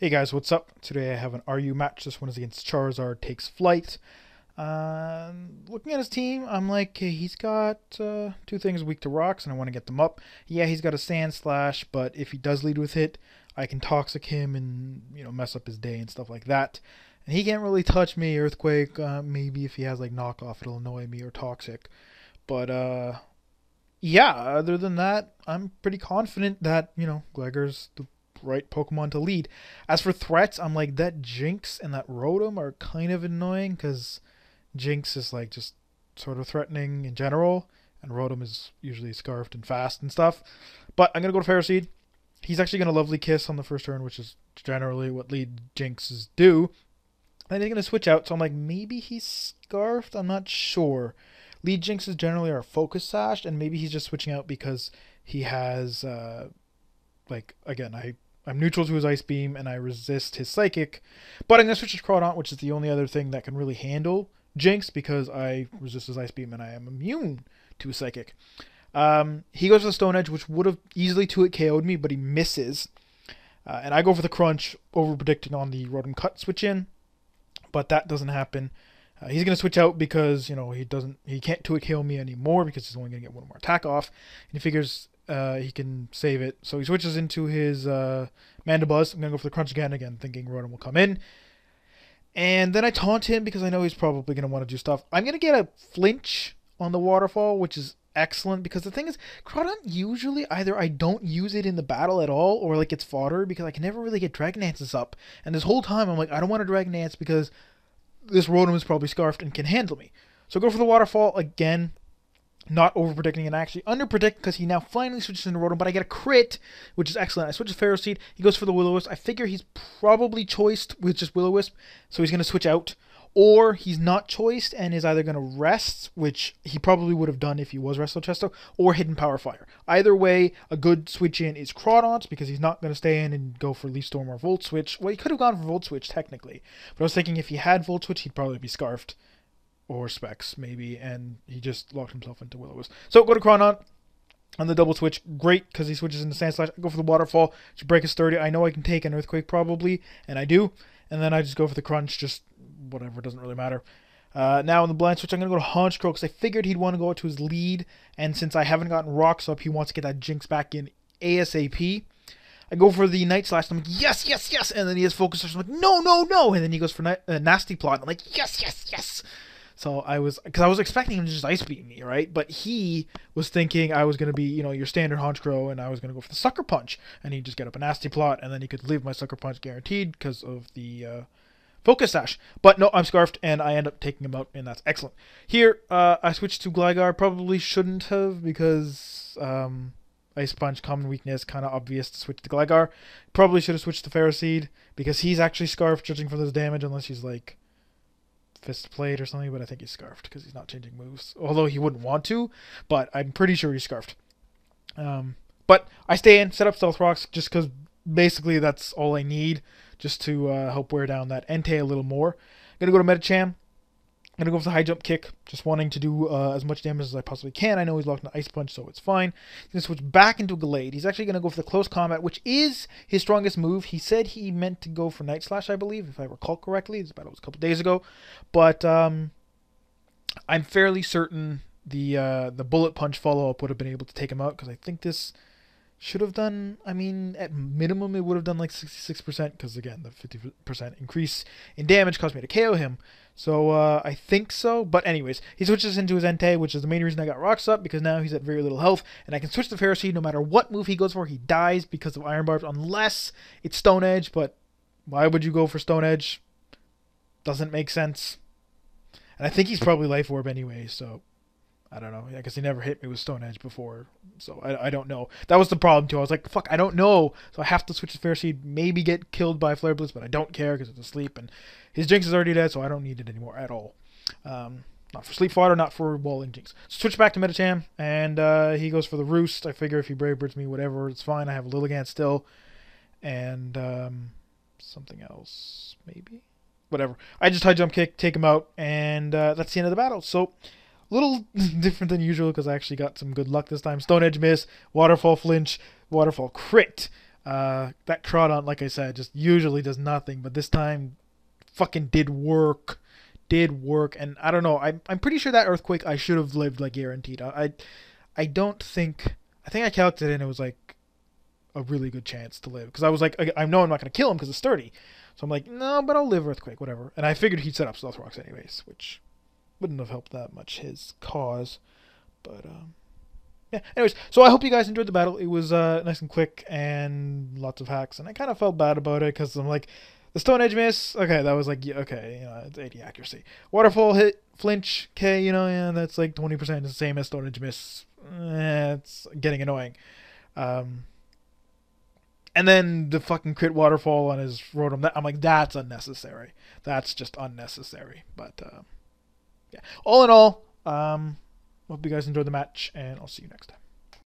Hey guys, what's up? Today I have an RU match. This one is against Charizard Takes Flight. Uh, looking at his team, I'm like, he's got uh, two things weak to rocks, and I want to get them up. Yeah, he's got a Sandslash, but if he does lead with it, I can Toxic him and you know mess up his day and stuff like that. And he can't really touch me. Earthquake, uh, maybe if he has like knockoff, it'll annoy me or Toxic. But uh, yeah, other than that, I'm pretty confident that you know Gligar's the right Pokemon to lead. As for threats, I'm like that Jynx and that Rotom are kind of annoying because Jynx is like just sort of threatening in general, and Rotom is usually scarfed and fast and stuff. But I'm gonna go to Ferroseed. He's actually gonna lovely kiss on the first turn, which is generally what lead Jynxes do. And he's gonna switch out, so I'm like maybe he's scarfed. I'm not sure. Lead Jynxes generally are focus sashed, and maybe he's just switching out because he has uh, like again I I'm neutral to his Ice Beam, and I resist his Psychic. But I'm going to switch to Crawdaunt, which is the only other thing that can really handle Jynx, because I resist his Ice Beam, and I am immune to Psychic. Um, he goes for the Stone Edge, which would have easily 2-hit KO'd me, but he misses. Uh, and I go for the Crunch, over-predicting on the Rotom Cut switch in, but that doesn't happen. Uh, he's going to switch out because, you know, he doesn't, he can't 2-hit KO me anymore because he's only going to get one more attack off. And he figures uh, he can save it. So he switches into his uh, Mandibuzz. I'm going to go for the Crunch again, again, thinking Rotom will come in. And then I taunt him because I know he's probably going to want to do stuff. I'm going to get a flinch on the waterfall, which is excellent because the thing is, Crawdaunt usually either I don't use it in the battle at all or like it's fodder because I can never really get Dragon Dances up. And this whole time I'm like, I don't want a Dragon Dance because this Rotom is probably scarfed and can handle me. So go for the waterfall again not over predicting and actually under predict because he now finally switches into Rotom, but I get a crit, which is excellent. I switch to Ferroseed. He goes for the Will-O-Wisp. I figure he's probably choiced with just Will-O-Wisp, so he's going to switch out. Or he's not choiced and is either going to rest, which he probably would have done if he was Resto Chesto, or Hidden Power Fire. Either way, a good switch in is Crawdaunt because he's not going to stay in and go for Leaf Storm or Volt Switch. Well, he could have gone for Volt Switch technically, but I was thinking if he had Volt Switch, he'd probably be Scarfed or Specs maybe, and he just locked himself into will So go to Crawdaunt on the double switch. Great because he switches into Sandslash. I go for the Waterfall to break his 30. I know I can take an Earthquake probably, and I do. And then I just go for the Crunch, just whatever, doesn't really matter. Uh, now in the blind switch, I'm going to go to Honchkrow because I figured he'd want to go to his lead, and since I haven't gotten rocks up, he wants to get that Jynx back in ASAP. I go for the Night Slash, I'm like, yes, yes, yes, and then he has Focus Sash, I'm like, no, no, no, and then he goes for uh, Nasty Plot, I'm like, yes, yes, yes. So I was, because I was expecting him to just ice beat me, right? But he was thinking I was going to be, you know, your standard Honchkrow, and I was going to go for the Sucker Punch, and he'd just get up a nasty plot, and then he could leave my Sucker Punch guaranteed because of the uh, Focus Sash. But no, I'm Scarfed, and I end up taking him out, and that's excellent. Here, uh, I switched to Gligar. Probably shouldn't have, because um, Ice Punch, Common Weakness, kind of obvious to switch to Gligar. Probably should have switched to Ferroseed, because he's actually Scarfed, judging from this damage, unless he's like fist plate or something, but I think he's scarfed because he's not changing moves. Although he wouldn't want to, but I'm pretty sure he's scarfed. Um, but I stay in, set up stealth rocks just because basically that's all I need just to uh, help wear down that Entei a little more. I'm gonna go to Medicham. I'm to go for the high jump kick, just wanting to do uh, as much damage as I possibly can. I know he's locked in Ice Punch, so it's fine. He's to switch back into Gallade. He's actually to go for the close combat, which is his strongest move. He said he meant to go for Night Slash, I believe, if I recall correctly. This battle was a couple days ago. But um, I'm fairly certain the uh, the Bullet Punch follow-up would have been able to take him out, because I think this should have done, I mean, at minimum, it would have done like 66%, because again, the 50% increase in damage caused me to KO him. So uh, I think so. But anyways, he switches into his Entei, which is the main reason I got rocks up, because now he's at very little health, and I can switch to Ferroseed no matter what move he goes for. He dies because of Iron Barbs, unless it's Stone Edge, but why would you go for Stone Edge? Doesn't make sense. And I think he's probably Life Orb anyway, so I don't know. I guess he never hit me with Stone Edge before, so I, I don't know. That was the problem too. I was like, fuck, I don't know. So I have to switch to Ferroseed. maybe get killed by Flare Blitz, but I don't care because it's asleep, and his Jynx is already dead, so I don't need it anymore at all. Um, not for Sleep Fodder, not for Walling Jynx. Switch back to Medicham, and uh, he goes for the Roost. I figure if he Brave Birds me, whatever, it's fine. I have Lilligant still, and um, something else, maybe? Whatever. I just high jump kick, take him out, and uh, that's the end of the battle. So little different than usual because I actually got some good luck this time. Stone Edge miss, Waterfall flinch, Waterfall crit. Uh, that Crawdaunt, like I said, just usually does nothing, but this time fucking did work. Did work. And I don't know, I'm, I'm pretty sure that Earthquake I should have lived like guaranteed. I, I don't think. I think I calculated and it was like a really good chance to live. Because I was like, I, I know I'm not going to kill him because it's sturdy. So I'm like, no, but I'll live Earthquake, whatever. And I figured he'd set up Stealth Rocks anyways, which wouldn't have helped that much his cause. But, um, yeah. Anyways, so I hope you guys enjoyed the battle. It was uh, nice and quick and lots of hax. And I kind of felt bad about it because I'm like, the Stone Edge miss, okay, that was like, okay, you know, it's 80 accuracy. Waterfall hit, flinch, okay, you know, yeah, that's like 20% the same as Stone Edge miss. Eh, it's getting annoying. Um, and then the fucking crit waterfall on his Rotom. I'm like, that's unnecessary. That's just unnecessary. But uh, yeah, all in all, um, hope you guys enjoyed the match, and I'll see you next time.